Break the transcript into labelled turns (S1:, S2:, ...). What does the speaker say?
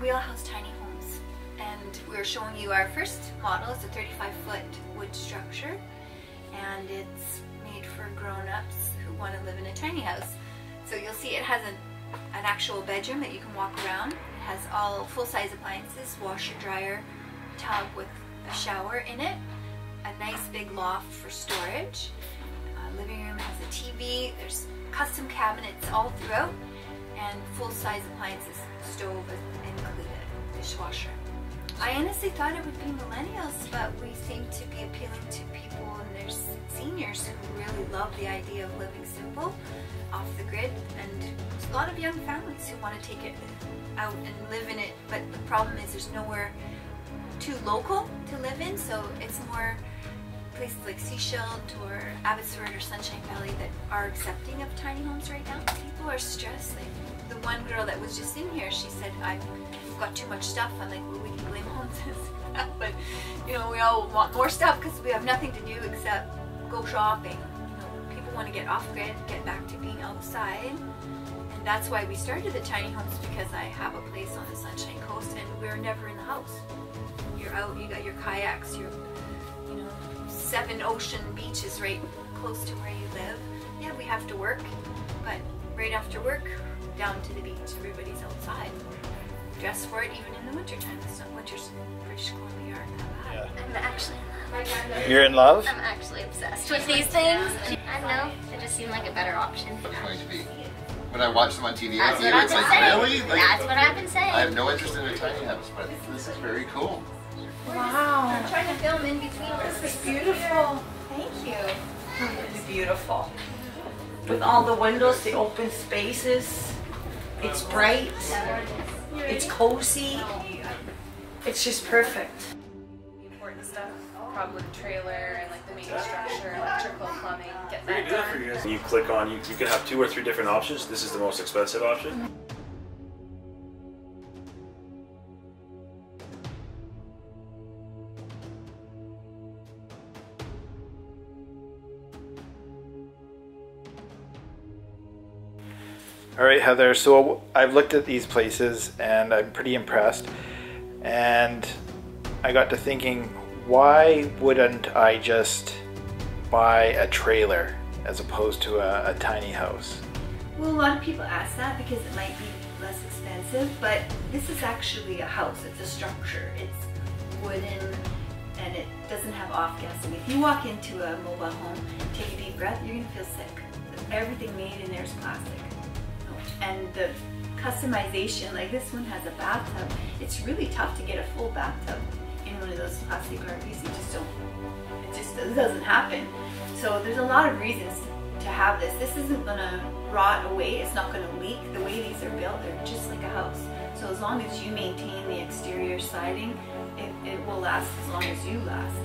S1: Wheelhouse Tiny Homes and we're showing you our first model. It's a 35 foot wood structure and it's made for grown-ups who want to live in a tiny house. So you'll see it has an, an actual bedroom that you can walk around. It has all full-size appliances, washer, dryer, tub with a shower in it, a nice big loft for storage. Uh, living room has a TV, there's custom cabinets all throughout, and full-size appliances, stove included, dishwasher. I honestly thought it would be millennials, but we seem to be appealing to people and there's seniors who really love the idea of living simple, off the grid, and a lot of young families who want to take it out and live in it, but the problem is there's nowhere too local to live in, so it's more places like Sechelt or Abbotsford or Sunshine Valley that are accepting of tiny homes right now. People are stressed. Like the one girl that was just in here, she said, I've got too much stuff. I'm like, well, we can blame homes. but, you know, we all want more stuff because we have nothing to do except go shopping. You know, people want to get off grid, get back to being outside. And that's why we started the tiny homes because I have a place on the Sunshine Coast and we're never in the house. You're out, you got your kayaks, your, you know, seven ocean beaches right close to where you live. Yeah, we have to work, but right after work, down to the beach. Everybody's outside. Dress for it even in the wintertime. It's not winter's British Columbia aren't that bad.
S2: Yeah.
S3: I'm actually in love.
S2: You're in love?
S3: I'm actually obsessed with these things. I know, it just seemed like a better option.
S4: It's going to be. When I watch them on TV out
S3: That's
S4: here,
S3: what I've
S4: it's
S3: been
S4: like,
S3: saying.
S4: really? Like,
S3: That's what I've been saying.
S4: I have no interest in a tiny house, but this is very cool.
S5: Wow,
S1: I'm trying to film in between
S5: this
S1: this.
S5: is beautiful.
S1: Thank you.
S5: Really beautiful. With all the windows, the open spaces. It's bright. It's cozy. It's just perfect.
S6: the important stuff, probably the trailer and like the main structure, electrical, plumbing, get that done.
S2: You click on, you, you can have two or three different options. This is the most expensive option. All right, Heather. So I've looked at these places and I'm pretty impressed. And I got to thinking, why wouldn't I just buy a trailer as opposed to a, a tiny house?
S1: Well, a lot of people ask that because it might be less expensive, but this is actually a house. It's a structure. It's wooden and it doesn't have off-gassing. If you walk into a mobile home, take a deep breath, you're gonna feel sick. Everything made in there is plastic. And the customization, like this one has a bathtub. It's really tough to get a full bathtub in one of those plastic RVs. You just don't, it just doesn't happen. So there's a lot of reasons to have this. This isn't gonna rot away. It's not gonna leak. The way these are built, they're just like a house. So as long as you maintain the exterior siding, it, it will last as long as you last.